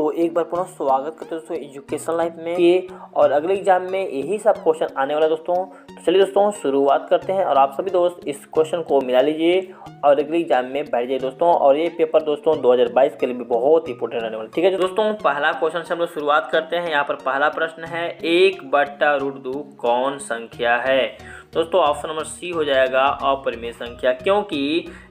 तो एक बार पुनः स्वागत करते हैं दोस्तों एजुकेशन लाइफ में के और अगले एग्ज़ाम में यही सब क्वेश्चन आने वाला है दोस्तों। तो चलिए दोस्तों, शुरुआत करते हैं और आप सभी दोस्त इस क्वेश्चन को मिला लीजिए और अगले एग्ज़ाम में बैठ जाइए दोस्तों और ये पेपर दोस्तों 2022 के लिए भी बहुत इंपॉर्टेंट रहने वाला ठीक है दोस्तों, पहला क्वेश्चन से हम लोग शुरुआत करते हैं। यहाँ पर पहला प्रश्न है, एक बट्टा रूट दो कौन संख्या है? दोस्तों ऑप्शन नंबर सी हो जाएगा अपरिमेय संख्या, क्योंकि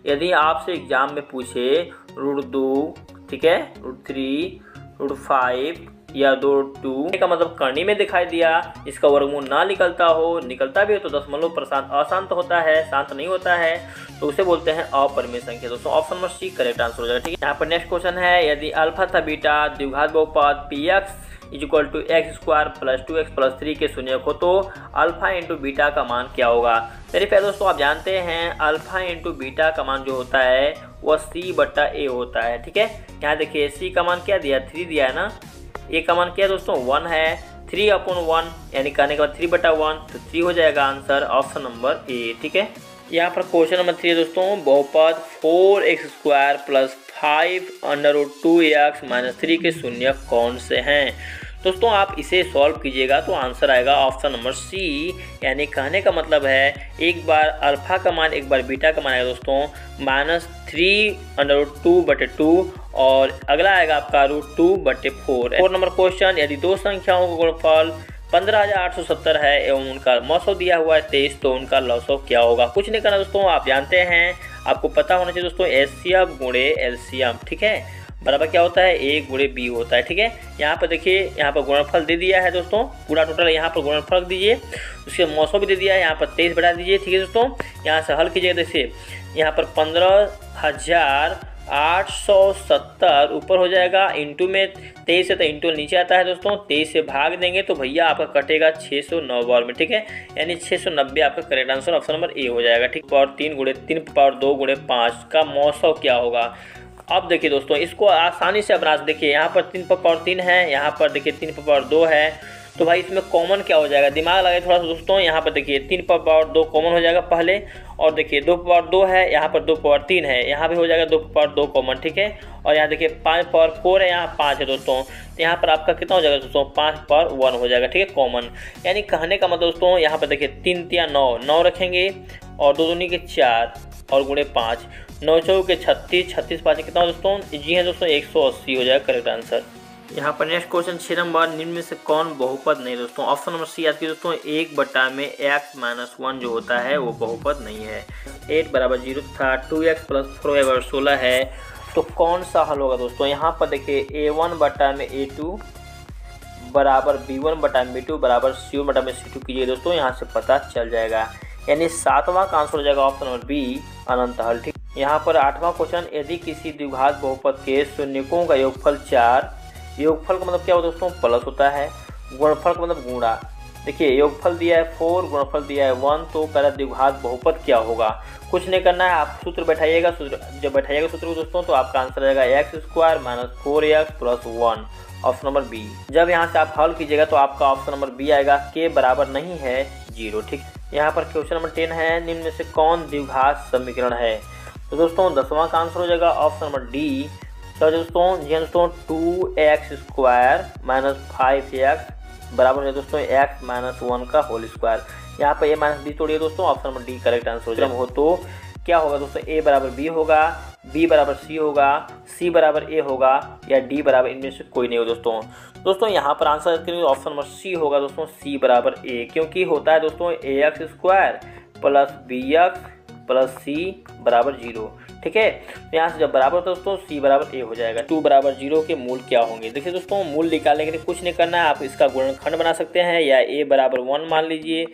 यदि आपसे एग्ज़ाम में पूछे रूट दो, ठीक है, रूट थ्री रूट फाइव या दो टू का मतलब करनी में दिखाई दिया। इसका वर्गमूल ना निकलता हो, निकलता भी हो तो दशमलव प्रशांत अशांत होता है, शांत नहीं होता है। तो उसे बोलते हैं अपरिमेय संख्या दोस्तों option number C correct answer हो जाएगा, ठीक है? यहाँ पर नेक्स्ट क्वेश्चन है, यदि अल्फ़ा था बीटा द्विघात बहुपद P X is equal to X square plus two X plus three के शून्य हो तो अल्फ़ा इंटू बीटा का मान क्या होगा? मेरे प्यारे दोस्तों, आप जानते हैं अल्फ़ा इंटू बीटा का मान जो होता है वह सी बट्टा ए होता है, ठीक है? यहाँ देखिए सी का मान क्या दिया? थ्री दिया है ना? ए का मान क्या दोस्तों? वन है। थ्री अपॉन वन यानी कहने के बाद थ्री बटा वन तो थ्री हो जाएगा आंसर ऑप्शन नंबर ए ठीक है? यहाँ पर क्वेश्चन नंबर थ्री दोस्तों, बहुपद four X square plus five under root two X minus three के शून्य कौन से हैं? दोस्तों, आप इसे सॉल्व कीजिएगा तो आंसर आएगा ऑप्शन नंबर सी यानी कहने का मतलब है, एक बार अल्फ़ा का मान, एक बार बीटा का मान आएगा दोस्तों। माइनस थ्री अंडर टू बटे टू और अगला आएगा आपका रूट टू बटे फोर फोर नंबर क्वेश्चन यदि दो संख्याओं का गुणफल पंद्रह हज़ार आठ सौ सत्तर है एवं उनका मौसौ दिया हुआ है तेईस तो उनका लौसौ क्या होगा? कुछ नहीं करना दोस्तों, आप जानते हैं, आपको पता होना चाहिए दोस्तों एशियम गुणे एलसीएम ठीक है? बराबर क्या होता है? ए गुड़े बी होता है, ठीक है? यहाँ पर देखिए, यहाँ पर गुणनफल दे दिया है दोस्तों। पूरा टोटल यहाँ पर गुणनफल दीजिए। उसके मौसम भी दे दिया है, यहाँ पर तेईस बढ़ा दीजिए, ठीक है दोस्तों? यहाँ से हल कीजिएगा, देखिए। यहाँ पर पंद्रह हज़ार आठ सौ सत्तर ऊपर हो जाएगा। इंटू में तेईस से तो इंटू नीचे आता है दोस्तों। तेईस से भाग देंगे तो भैया आपका कटेगा छः सौ नौ बार में, ठीक है? यानी छः सौ नब्बे आपका correct answer option number A हो जाएगा, ठीक? पावर तीन गुड़े तीन पावर दो गुड़े पाँच का मौसम क्या होगा? अब देखिए दोस्तों, इसको आसानी से अपराध देखिए, यहाँ पर तीन पर पावर तीन है, यहाँ पर देखिए तीन पर पावर दो है। तो भाई इसमें कॉमन क्या हो जाएगा? दिमाग लगाए थोड़ा सा दोस्तों, यहाँ पर देखिए तीन पर पावर दो कॉमन हो जाएगा पहले, और देखिए दो पावर दो है, यहाँ पर दो पावर तीन है। यहाँ पे हो जाएगा दो पावर दो कॉमन ठीक है? और यहाँ देखिए पाँच पावर फोर है, यहाँ पाँच है दोस्तों। तो यहाँ पर आपका कितना हो जाएगा दोस्तों? पाँच पावर वन हो जाएगा, ठीक है? कॉमन यानी कहने का मतलब दोस्तों, यहाँ पर देखिए तीन तिया नौ नौ रखेंगे, और दो दूनी के चार। और गुणे पाँच। नौ चौ के छत्तीस छत्तीस पाँच कितना दोस्तों? जी है दोस्तों, एक सौ अस्सी हो जाएगा करेक्ट आंसर यहाँ पर नेक्स्ट क्वेश्चन छः नंबर, निम्न में से कौन बहुपद नहीं दोस्तों? ऑप्शन नंबर सी याद की दोस्तों, एक बटा में एक्स माइनस वन जो होता है, वो बहुपद नहीं है। एट बराबर ज़ीरो था टू एक्स प्लस फोर बराबर सोलह है। तो कौन सा हल होगा दोस्तों? यहाँ पर देखिए ए वन बटा में ए टू बराबर बी वन बटा में बी टू बराबर सी वन बटा में सी टू कीजिए दोस्तों, यहाँ से पता चल जाएगा। यानी सातवां का आंसर हो जाएगा ऑप्शन नंबर बी अनंत हल, ठीक? यहाँ पर आठवां क्वेश्चन यदि किसी द्विघात बहुपद के शून्यकों का योगफल चार, योगफल का मतलब क्या होता है दोस्तों? प्लस होता है। गुणफल का मतलब गुणा। देखिए, योगफल दिया है फोर गुणफल दिया है वन तो पहला द्विघात बहुपद क्या होगा? कुछ नहीं करना है, आप सूत्र बैठाइएगा, सूत्र जब बैठाइएगा सूत्र को दोस्तों तो आपका आंसर आएगा X square minus four X plus one option number B जब यहाँ से आप हल कीजिएगा तो आपका ऑप्शन नंबर बी आएगा। के बराबर नहीं है ज़ीरो ठीक? यहाँ पर क्वेश्चन नंबर टेन है निम्न में से कौन द्विघात समीकरण है? तो दोस्तों दसवां का आंसर हो जाएगा ऑप्शन नंबर डी। तो दोस्तों जी दोस्तों two X square minus five X बराबर है दोस्तों एक्स माइनस वन का होल स्क्वायर। यहाँ पर ए माइनस बी तोड़िए दोस्तों option number D correct answer हो जाएगा। हो तो क्या होगा दोस्तों? ए बराबर बी होगा। बी बराबर सी होगा सी बराबर ए होगा, या डी बराबर इनमें से कोई नहीं हो दोस्तों। दोस्तों, यहाँ पर आंसर करेंगे ऑप्शन नंबर सी होगा दोस्तों सी बराबर ए क्योंकि होता है दोस्तों A X square plus B X plus C बराबर ज़ीरो। ठीक है? तो यहाँ से जब बराबर दोस्तों, सी बराबर ए हो जाएगा। टू बराबर ज़ीरो के मूल क्या होंगे? देखिए दोस्तों, मूल निकालने के लिए कुछ नहीं करना है। आप इसका गुणनखंड बना सकते हैं। या ए बराबर वन मान लीजिए,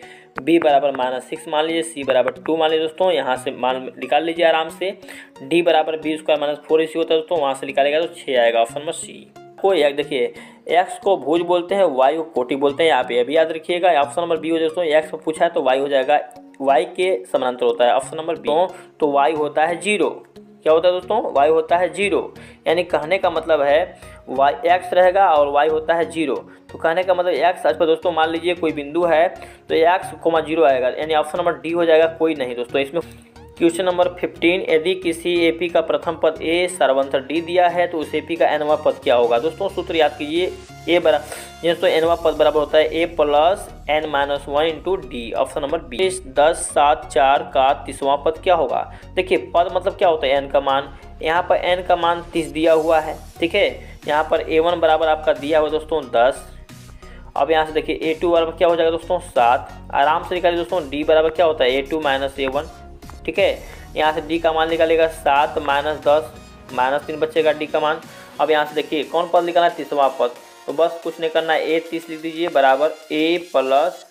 बी बराबर माइनस सिक्स मान लीजिए, सी बराबर टू मान लीजिए दोस्तों। यहाँ से मान निकाल लीजिए आराम से। डी बराबर B square minus four A C होता है दोस्तों, वहाँ से निकालेगा तो छः आएगा ऑप्शन नंबर सी। को एक देखिए, एक्स को भुज बोलते हैं, वाई को कोटि बोलते हैं। आप ये भी याद रखिएगा, ऑप्शन नंबर बी हो दोस्तों, एक्स को पूछा है तो वाई हो जाएगा वाई के समानांतर होता है। ऑप्शन नंबर बी तो वाई होता है ज़ीरो क्या होता है दोस्तों? वाई होता है ज़ीरो यानी कहने का मतलब है वाई एक्स रहेगा और वाई होता है ज़ीरो तो कहने का मतलब एक्स आज पर दोस्तों मान लीजिए कोई बिंदु है तो एक्स कोमा ज़ीरो आएगा। यानी ऑप्शन नंबर डी हो जाएगा, कोई नहीं। दोस्तों, इसमें क्वेश्चन नंबर फिफ्टीन, यदि किसी एपी का प्रथम पद ए सर्वंतर डी दिया है तो उस एपी का एनवा पद क्या होगा? दोस्तों, सूत्र याद कीजिए ए बरा, दोस्तों एनवा पद बराबर होता है A plus N minus one into D option number B दस, सात, चार का तीसवा पद क्या होगा? देखिए, पद मतलब क्या होता है? एन का मान। यहाँ पर एन का मान तीस दिया हुआ है, ठीक है? यहाँ पर ए वन बराबर आपका दिया हुआ दोस्तों, दस। अब यहाँ से देखिए ए टू बराबर क्या हो जाएगा, दोस्तों, सात। आराम से निकालिए, दोस्तों डी बराबर क्या होता है? A two minus A one ठीक है? यहाँ से डी का मान निकालेगा सात माइनस दस माइनस तीन बचेगा डी का मान अब यहाँ से देखिए, कौन पद निकालना है? तीसवा पद। तो बस कुछ नहीं करना ए तीस लिख दीजिए, बराबर A plus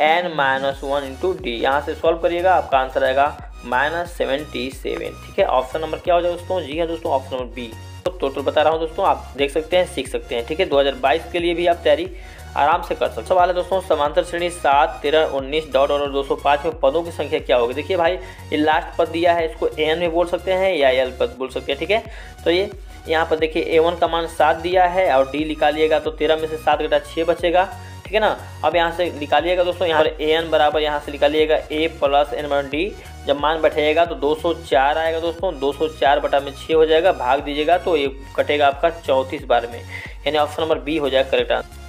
N minus one into D यहाँ से सॉल्व करिएगा, आपका आंसर आएगा माइनस सेवेंटी सेवन ठीक है? ऑप्शन नंबर क्या हो जाएगा दोस्तों? जी हाँ दोस्तों ऑप्शन नंबर बी तो टोटल बता रहा हूँ दोस्तों, आप देख सकते हैं, सीख सकते हैं। ठीक है? 2022 के लिए भी आप तैयारी आराम से कर सकते सवाल है दोस्तों, समांतर श्रेणी सात, तेरह, उन्नीस, डॉट और दो सौ पाँच में पदों की संख्या क्या होगी? देखिए भाई, ये लास्ट पद दिया है, इसको एन में बोल सकते हैं या एल पद बोल सकते हैं, ठीक है? तो ये, यहाँ पर देखिए ए वन का मान सात दिया है और डी निकालिएगा तो तेरह में से सात घटा छः बचेगा, ठीक है ना? अब यहाँ से निकालिएगा दोस्तों, यहाँ पर ए एन बराबर यहाँ से निकालिएगा A plus N one D जब मान बैठेगा तो 204 आएगा दोस्तों 204 बटा में छः हो जाएगा, भाग दीजिएगा तो ये कटेगा आपका चौंतीस बार में, यानी ऑप्शन नंबर बी हो जाएगा करेक्ट आंसर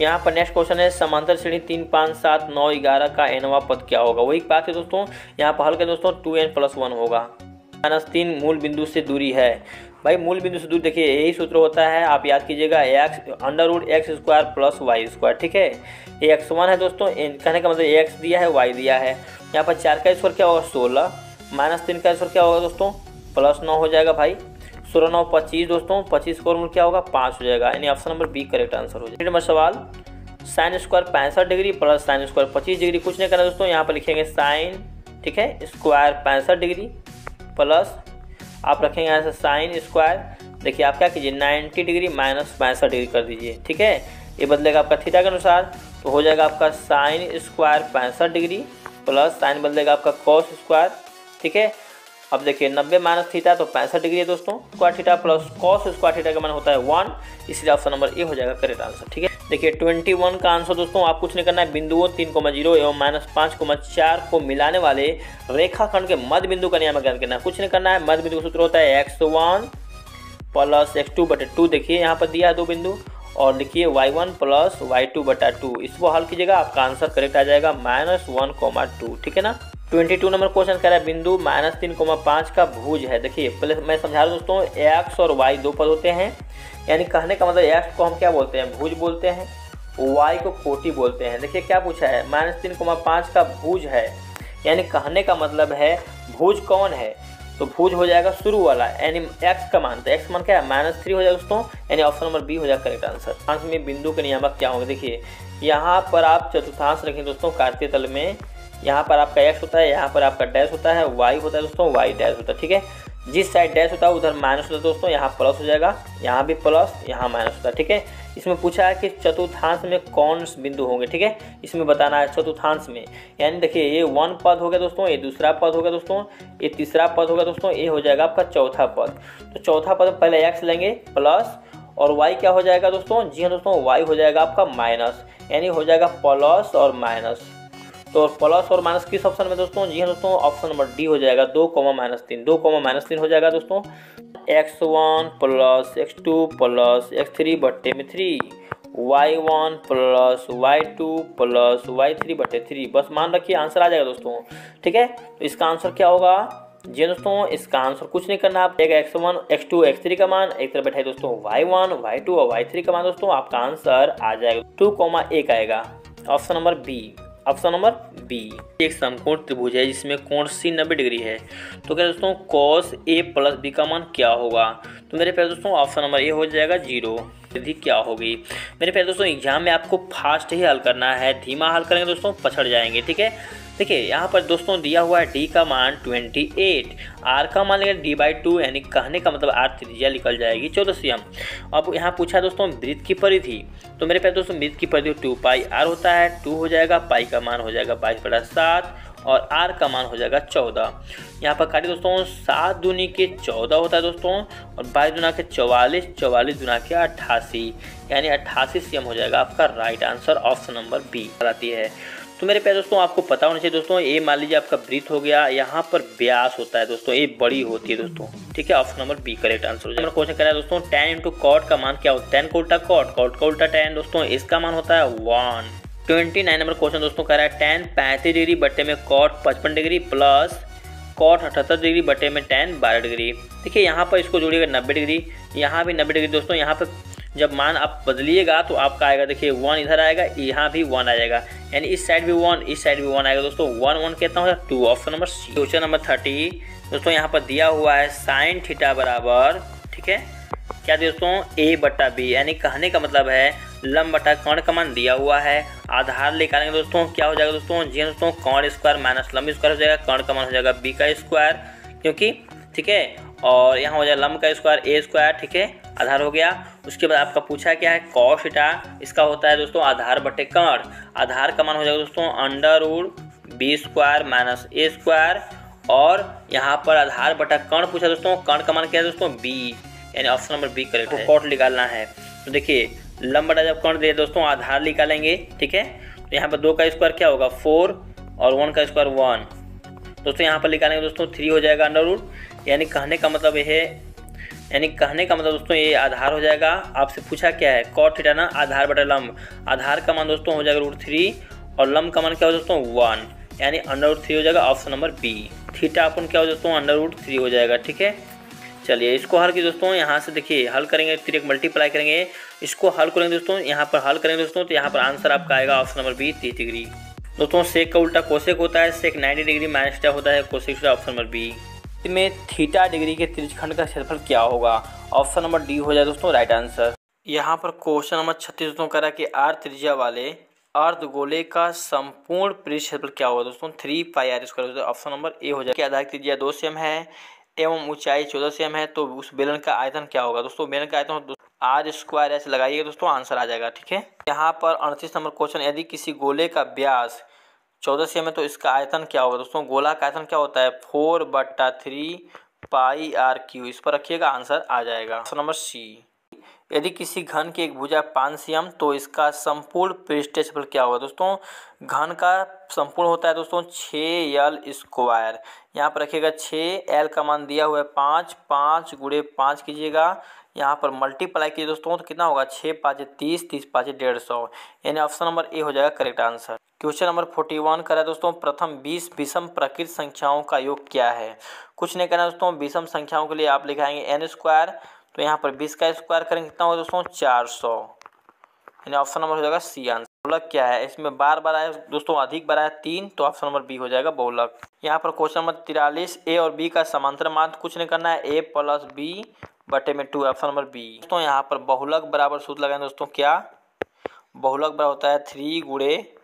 यहाँ पर नेक्स्ट क्वेश्चन है, समांतर श्रेणी तीन, पाँच, सात, नौ, ग्यारह का एनवा पद क्या होगा? वही बात है दोस्तों, यहाँ पर हल के दोस्तों टू एन प्लस वन होगा। माइनस तीन मूल बिंदु से दूरी है। भाई मूल बिंदु से दूरी, देखिए, यही सूत्र होता है, आप याद कीजिएगा X under root X square plus Y square ठीक है? एक्स वन है दोस्तों कहने का मतलब एक्स दिया है वाई दिया है। यहाँ पर चार का स्क्वायर क्या होगा? सोलह। माइनस तीन का स्क्वायर क्या होगा दोस्तों? प्लस नौ हो जाएगा भाई। सोलह नौ पच्चीस, दोस्तों, पच्चीस का मूल क्या होगा? पाँच हो जाएगा। यानी option number B correct answer हो जाएगा। नंबर सवाल। साइन स्क्वायर पैंसठ डिग्री प्लस साइन स्क्वायर पच्चीस डिग्री कुछ नहीं करना दोस्तों, यहाँ पर लिखेंगे साइन ठीक है? स्क्वायर पैंसठ डिग्री प्लस आप रखेंगे यहाँ से साइन स्क्वायर देखिए, आप क्या कीजिए नाइन्टी डिग्री माइनस पैंसठ डिग्री कर दीजिए, ठीक है? ये बदलेगा आपका थीटा के अनुसार। तो हो जाएगा आपका साइन स्क्वायर पैंसठ डिग्री प्लस साइन बदलेगा आपका कॉस स्क्वायर ठीक है? अब देखिए, नब्बे माइनस थीटा तो पैंसठ डिग्री है दोस्तों। Square theta plus cos square theta का मान होता है वन इसलिए ऑप्शन नंबर ए हो जाएगा करेक्ट आंसर ठीक है? देखिए ट्वेंटी वन का आंसर दोस्तों आप कुछ नहीं करना है। बिंदुओं तीन कोमा ज़ीरो एवं माइनस पाँच कोमा चार को मिलाने वाले रेखाखंड के मध्य बिंदु का नियम ज्ञान करना है। कुछ नहीं करना है। मध्य बिंदु का सूत्र होता है X one plus X two बटे टू देखिए, यहाँ पर दिया है दो बिंदु। और लिखिए Y one plus Y two बटा टू इसको हल कीजिएगा, आपका आंसर करेक्ट आ जाएगा। माइनस वन कोमा टू ठीक है ना? ट्वेंटी टू नंबर क्वेश्चन कह रहा है, बिंदु माइनस तीन कोमा पाँच का भुज है। देखिए, पहले मैं समझा रहा हूँ दोस्तों एक्स और वाई दो पद होते हैं। यानी कहने का मतलब एक्स को हम क्या बोलते हैं? भुज बोलते हैं। वाई को कोटि बोलते हैं। देखिए, क्या पूछा है? माइनस तीन कोमा पाँच का भुज है। यानी कहने का मतलब है, भुज कौन है? तो भुज हो जाएगा शुरू वाला, यानी एक्स का मान। तो एक्स मान क्या है? माइनस थ्री हो जाएगा दोस्तों, यानी ऑप्शन नंबर बी हो जाएगा करेक्ट आंसर। आंसर में बिंदु के नियामक क्या होंगे? देखिए, यहाँ पर आप चतुर्थांश रखें दोस्तों, कार्तीय तल में। यहाँ पर आपका एक्स होता है, यहाँ पर आपका डैश होता है वाई होता है दोस्तों वाई डैश होता है, ठीक है? जिस साइड डैश होता है, उधर माइनस होता है दोस्तों, यहाँ प्लस हो जाएगा, यहाँ भी प्लस यहाँ माइनस होता है, ठीक है? इसमें पूछा है कि चतुर्थांश में कौन बिंदु होंगे, ठीक है? इसमें बताना है चतुर्थांश में। यानी देखिए, ये वन पद हो गया दोस्तों, ये दूसरा पद हो गया दोस्तों, ये तीसरा पद हो गया दोस्तों, ये हो जाएगा आपका चौथा पद। तो चौथा पद पहले एक्स लेंगे प्लस और वाई क्या हो जाएगा दोस्तों? जी हाँ दोस्तों वाई हो जाएगा आपका माइनस यानी हो जाएगा प्लस और माइनस तो प्लस और माइनस किस ऑप्शन में दोस्तों? जी हाँ दोस्तों, ऑप्शन नंबर डी हो जाएगा, दो कॉमा माइनस तीन। दो कॉमा माइनस तीन हो जाएगा दोस्तों। X one plus X two plus X three बट्टे में three. Y one plus Y two plus Y three बट्टे थ्री। बस मान रखिए आंसर आ जाएगा दोस्तों। ठीक है? तो इसका आंसर क्या होगा? जी दोस्तों, इसका आंसर कुछ नहीं करना। आप एक X one, X two, X three का मान, एक तरफ़ बैठे दोस्तों। वाई वन, वाई टू और वाई थ्री का मान दोस्तों, आपका आंसर आ जाएगा। टू कॉमा एक आएगा। Option number B. Option number B. एक समकोण त्रिभुज है, जिसमें कोण सी नब्बे डिग्री है। तो क्या दोस्तों कॉस ए प्लस बी का मान क्या होगा? तो मेरे प्यारे दोस्तों, ऑप्शन नंबर ए हो जाएगा ज़ीरो। विधि क्या होगी? मेरे प्यारे दोस्तों एग्ज़ाम में आपको फास्ट ही हल करना है, धीमा हल करेंगे दोस्तों, पछड़ जाएँगे, ठीक है? देखिए, यहाँ पर दोस्तों दिया हुआ है डी का मान 28 आर का मान लेंगे डी बाई टू यानी कहने का मतलब आर त्रिज्या निकल जाएगी चौदह चौदसियम अब यहाँ पूछा दोस्तों वृत्त की परिधि। तो मेरे पास दोस्तों वृत्त की परिधि टू पाई आर होता है टू हो जाएगा पाई का मान हो जाएगा बाईस बड़ा सात, और आर का मान हो जाएगा चौदह। यहाँ पर काटिए दोस्तों, सात दूनी के चौदह होता है दोस्तों, और बाईस दुना के चौवालीस चौवालीस दुना के अट्ठासी, यानी अट्ठासी सी हो जाएगा आपका right answer option number B आती है। तो मेरे प्यारे दोस्तों, आपको पता होना चाहिए दोस्तों, ये मान लीजिए आपका ब्रीथ हो गया, यहाँ पर ब्यास होता है दोस्तों, ये बड़ी होती है दोस्तों, ठीक है option number B correct answer हो जाएगा। क्वेश्चन करा दोस्तों टेन इंटू कॉट का मान क्या होता है? टेन का उल्टा कॉट कॉट का उल्टा टेन दोस्तों, इसका मान होता है one twenty nine number question दोस्तों कह रहा है टेन पैंतीस डिग्री बट्टे में कॉट पचपन डिग्री प्लस कॉट अठहत्तर डिग्री बटे में टेन बारह डिग्री। देखिए, यहाँ पर इसको जोड़िएगा नब्बे डिग्री, यहाँ भी नब्बे डिग्री दोस्तों, यहाँ पर जब मान आप बदलिएगा तो आपका आएगा, देखिए वन इधर आएगा, यहाँ भी वन आ जाएगा। यानी इस साइड भी वन इस साइड भी वन आएगा। दोस्तों वन वन कितना होगा two option number C question number thirty दोस्तों, यहाँ पर दिया हुआ है साइन थीटा बराबर, ठीक है? क्या दोस्तों ए बट्टा बी यानी कहने का मतलब है लम बटा कर्ण का मान दिया हुआ है। आधार निकालेंगे दोस्तों, क्या हो जाएगा दोस्तों? जी हाँ दोस्तों कर्ण स्क्वायर माइनस लंब स्क्वायर हो जाएगा कर्ण का मान हो जाएगा बी का स्क्वायर क्योंकि, ठीक है? और यहाँ हो जाएगा लंब का स्क्वायर ए स्क्वायर ठीक है? आधार हो गया। उसके बाद आपका पूछा क्या है? कॉस थीटा इसका होता है दोस्तों आधार बटे कर्ण आधार का मान हो जाएगा दोस्तों under root B square minus A square और यहाँ पर आधार बटा कर्ण पूछा दोस्तों कर्ण का मान क्या है दोस्तों? बी यानी ऑप्शन नंबर बी करेक्ट है। कॉट निकालना है। तो देखिए लंब बटा जब कर्ण दे दोस्तों आधार निकालेंगे ठीक है? तो यहाँ पर दो का स्क्वायर क्या होगा? फोर और वन का स्क्वायर वन दोस्तों यहाँ पर निकालेंगे दोस्तों थ्री हो जाएगा अंडर रूट यानी कहने का मतलब यह है यानी कहने का मतलब दोस्तों ये आधार हो जाएगा। आपसे पूछा क्या है? कॉट थीटा ना आधार बटा लंब। आधार का मान दोस्तों हो जाएगा रूट थ्री और लंब का मान क्या हो दोस्तों? वन यानी अंडर रूट थ्री हो जाएगा ऑप्शन नंबर बी थीटा अपन क्या हो दोस्तों? अंडर रूट थ्री हो जाएगा, ठीक है? चलिए, इसको हल की दोस्तों, यहाँ से देखिए, हल करेंगे, फिर एक मल्टीप्लाई करेंगे। इसको हल करेंगे दोस्तों, यहाँ पर हल करेंगे दोस्तों तो यहाँ पर आंसर आपका आएगा ऑप्शन नंबर बी तीस डिग्री दोस्तों सेक का उल्टा कोसेक होता है सेक 90 डिग्री माइनस होता है? कोसेक ऑप्शन नंबर बी में थीटा डिग्री के त्रिजखंड का क्षेत्रफल क्या होगा? ऑप्शन नंबर डी हो जाए दोस्तों राइट आंसर यहाँ पर क्वेश्चन नंबर छत्तीस दोस्तों करा कि आर त्रिज्या वाले अर्धगोले का संपूर्ण पृष्ठ क्षेत्रफल क्या होगा दोस्तों? Three pi R square option number A हो जाए आधार त्रिज्या दो सेम है एवं ऊंचाई चौदह सेम है तो उस बेलन का आयतन क्या होगा दोस्तों? बेलन का आयतन आर स्क्वायर ऐसे लगाइएगा दोस्तों आंसर आ जाएगा, ठीक है? यहाँ पर अड़तीस नंबर क्वेश्चन यदि किसी गोले का व्यास चौदह सी में तो इसका आयतन क्या होगा? दोस्तों गोला का आयतन क्या होता है? फोर बट्टा थ्री पाई आर क्यू। इस पर रखिएगा, आंसर आ जाएगा। Option number C. यदि किसी घन की एक भुजा पाँच सी तो इसका संपूर्ण पृष्ठफल क्या होगा? दोस्तों, घन का संपूर्ण होता है दोस्तों छः एल स्क्वायर। यहाँ पर रखिएगा छः एल का मान दिया हुआ है पाँच। पाँच गुड़े पाँच कीजिएगा। यहाँ पर मल्टीप्लाई कीजिए दोस्तों तो कितना होगा? छः पाँच तीस तीस पाँच डेढ़ सौ। यानी ऑप्शन नंबर ए हो जाएगा correct answer. Question number forty one करा दोस्तों, प्रथम बीस विषम प्रकृत संख्याओं का योग क्या है? कुछ नहीं करना दोस्तों, विषम संख्याओं के लिए आप लिखाएँगे एन स्क्वायर तो यहाँ पर बीस का स्क्वायर करेंगे। कितना होगा, दोस्तों? चार सौ। यानी ऑप्शन नंबर हो जाएगा सी आंसर बहुलक क्या है? इसमें बार बार आया, दोस्तों, अधिक बार आया, तीन तो ऑप्शन नंबर बी हो जाएगा बहुलक यहाँ पर क्वेश्चन नंबर तिरालीस ए और बी का समांतर माध्य कुछ नहीं करना है ए प्लस बी बटे में टू ऑप्शन नंबर बी दोस्तों, यहाँ पर बहुलक बराबर सूत्र लगाए, दोस्तों, क्या? बहुलक बराबर होता है थ्री गुड़े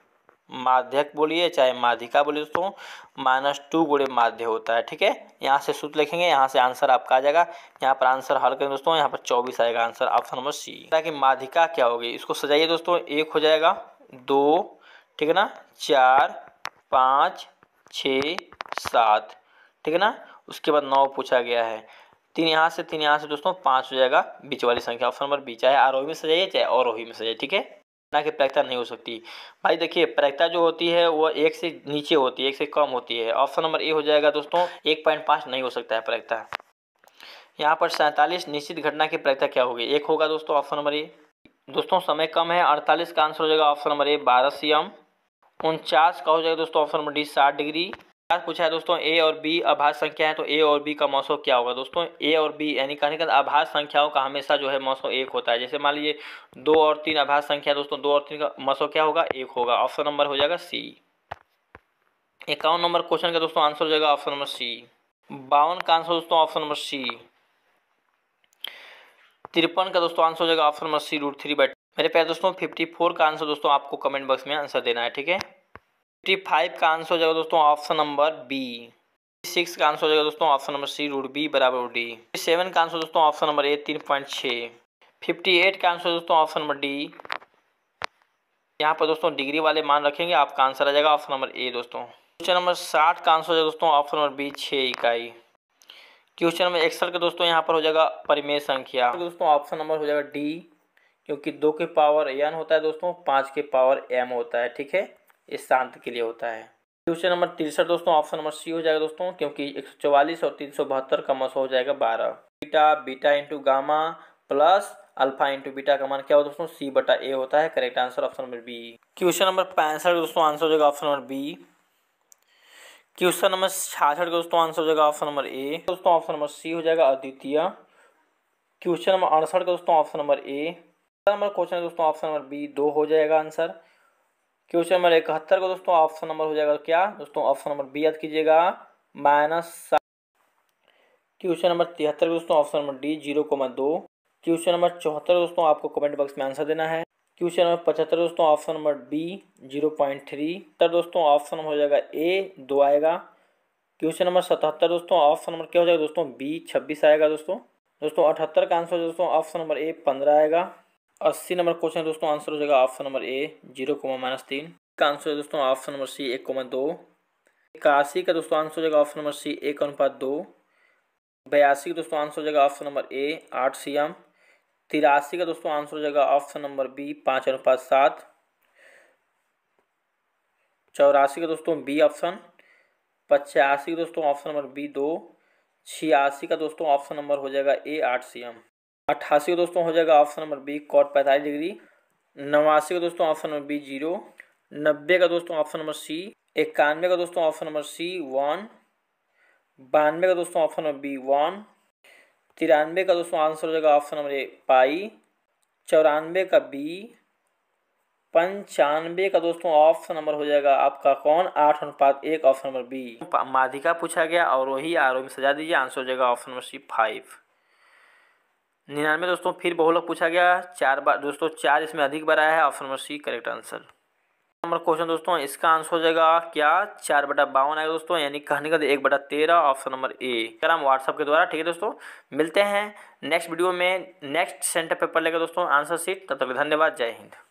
माध्यक बोलिए, चाहे माध्यिका बोलिए दोस्तों, माइनस टू गुड़े माध्य होता है, ठीक है? यहाँ से सूत्र लिखेंगे, यहाँ से आंसर आपका आ जाएगा। यहाँ पर आंसर हल करें दोस्तों, यहाँ पर चौबीस आएगा आंसर, ऑप्शन नंबर सी। ताकि माध्यिका क्या होगी, इसको सजाइए दोस्तों, एक हो जाएगा, दो, ठीक है ना? चार, पाँच, छ, सात, ठीक है ना? उसके बाद नौ पूछा गया है। तीन यहाँ से, तीन यहाँ से दोस्तों, पाँच हो जाएगा, बीच वाली संख्या, ऑप्शन नंबर बी, चाहे आरोही में सजाइए, चाहे और में सजाइए, ठीक है? ना कि प्रायिकता नहीं हो सकती। भाई देखिए प्रायिकता जो होती है, वो एक से नीचे होती है, एक से कम होती है। ऑप्शन नंबर ए हो जाएगा दोस्तों, एक पॉइंट पाँच नहीं हो सकता है प्रायिकता यहाँ पर सैंतालीस निश्चित घटना की प्रायिकता क्या होगी? एक होगा दोस्तों, ऑप्शन नंबर ए। दोस्तों, समय कम है, अड़तालीस का आंसर हो जाएगा ऑप्शन नंबर ए, बारह सी एम उनचास का हो जाएगा दोस्तों, ऑप्शन नंबर डी, साठ डिग्री। पूछा है दोस्तों ए और बी आभास संख्या है तो ए और बी का मौसम क्या होगा? दोस्तों ए और बी यानी कहने का आभास संख्याओं का हमेशा जो है मौसम एक होता है। जैसे मान लीजिए, दो और तीन आभास संख्या दोस्तों, दो और तीन का मौसम क्या होगा? एक होगा। ऑप्शन नंबर हो जाएगा सी इक्यावन नंबर क्वेश्चन का दोस्तों आंसर हो जाएगा ऑप्शन नंबर सी बावन का आंसर दोस्तों ऑप्शन नंबर सी तिरपन का दोस्तों आंसर हो जाएगा option number C root three by मेरे प्यारे दोस्तों फिफ्टी फोर का आंसर दोस्तों आपको कमेंट बॉक्स में आंसर देना है, ठीक है? फिफ्टी फाइव का आंसर हो जाएगा दोस्तों ऑप्शन नंबर बी सिक्स का आंसर हो जाएगा दोस्तों option number C root B बराबर डी सेवन का आंसर दोस्तों ऑप्शन नंबर ए तीन पॉइंट छः फिफ्टी एट का आंसर दोस्तों ऑप्शन नंबर डी यहाँ पर दोस्तों डिग्री वाले मान रखेंगे, आपका आंसर आ जाएगा ऑप्शन नंबर ए दोस्तों. क्वेश्चन नंबर साठ का आंसर हो जाएगा दोस्तों ऑप्शन नंबर बी छः इकाई. क्वेश्चन नंबर एक्सल का दोस्तों, यहाँ पर हो जाएगा परिमेय संख्या. दोस्तों ऑप्शन नंबर हो जाएगा डी क्योंकि दो के पावर एन होता है दोस्तों, पाँच के पावर एम होता है, ठीक है? इस शांत के लिए होता है। क्वेश्चन नंबर तिरसठ दोस्तों ऑप्शन नंबर सी हो जाएगा दोस्तों, क्योंकि एक सौ चौवालीस और तीन सौ बहत्तर का मस हो जाएगा बारह। Beta beta into gamma plus alpha into beta का मान क्या है दोस्तों? सी बटा ए होता है correct answer option number B question number पैंसठ दोस्तों आंसर हो जाएगा option number B question number छाछठ दोस्तों आंसर हो जाएगा ऑप्शन नंबर ए दोस्तों ऑप्शन नंबर सी हो जाएगा अद्वितीय। क्वेश्चन नंबर अड़सठ का दोस्तों option number A number question दोस्तों ऑप्शन नंबर बी दो हो जाएगा आंसर क्वेश्चन नंबर इकहत्तर का दोस्तों ऑप्शन नंबर हो जाएगा क्या? दोस्तों ऑप्शन नंबर बी याद कीजिएगा। माइनस क्वेश्चन नंबर तिहत्तर दोस्तों option number D zero comma दो। क्वेश्चन नंबर चौहत्तर दोस्तों आपको कमेंट बॉक्स में आंसर देना है। क्वेश्चन नंबर पचहत्तर दोस्तों option number B zero point three. सत्तर दोस्तों ऑप्शन नंबर हो जाएगा ए, दो आएगा। क्वेश्चन नंबर सतहत्तर दोस्तों ऑप्शन नंबर क्या हो जाएगा दोस्तों? बी, छब्बीस आएगा दोस्तों। दोस्तों अठहत्तर का आंसर दोस्तों ऑप्शन नंबर ए, पंद्रह आएगा। अस्सी नंबर क्वेश्चन दोस्तों, आंसर हो जाएगा option number A zero comma minus तीन। का आंसर है दोस्तों ऑप्शन नंबर सी एक कोमा दो। इक्यासी का दोस्तों आंसर हो जाएगा ऑप्शन नंबर सी एक अनुपात दो। बयासी का दोस्तों आंसर हो जाएगा ऑप्शन नंबर ए आठ सी एम तिरासी का दोस्तों आंसर हो जाएगा ऑप्शन नंबर बी पाँच अनुपात सात। चौरासी का दोस्तों बी ऑप्शन पचासी का दोस्तों ऑप्शन नंबर बी दो। छियासी का दोस्तों ऑप्शन नंबर हो जाएगा ए आठ सी एम अट्ठासी का दोस्तों हो जाएगा ऑप्शन नंबर बी, कॉट पैंतालीस डिग्री। नवासी का दोस्तों ऑप्शन नंबर बी, ज़ीरो। नब्बे का दोस्तों ऑप्शन नंबर सी, इक्यानवे का दोस्तों ऑप्शन नंबर सी, वन। बानवे का दोस्तों ऑप्शन नंबर बी, वन। तिरानवे का दोस्तों आंसर हो जाएगा ऑप्शन नंबर ए, पाई। चौरानवे का बी। पंचानवे का दोस्तों ऑप्शन नंबर हो जाएगा आपका कौन? आठ अनुपात एक, ऑप्शन नंबर बी। माधिका पूछा गया और वही आर में सजा दीजिए, आंसर हो जाएगा ऑप्शन नंबर सी, फाइव। निन्यानवे दोस्तों, फिर बहुलक पूछा गया, चार बार दोस्तों, चार इसमें अधिक बार आया है option number C correct answer number question दोस्तों, इसका आंसर हो जाएगा, क्या चार बटा बावन आएगा दोस्तों, यानी कहने का एक बटा तेरह ऑप्शन नंबर ए कर हम व्हाट्सअप के द्वारा, ठीक है दोस्तों, मिलते हैं नेक्स्ट वीडियो में नेक्स्ट सेंटर पेपर लेकर दोस्तों आंसर सीट तब तक धन्यवाद, जय हिंद.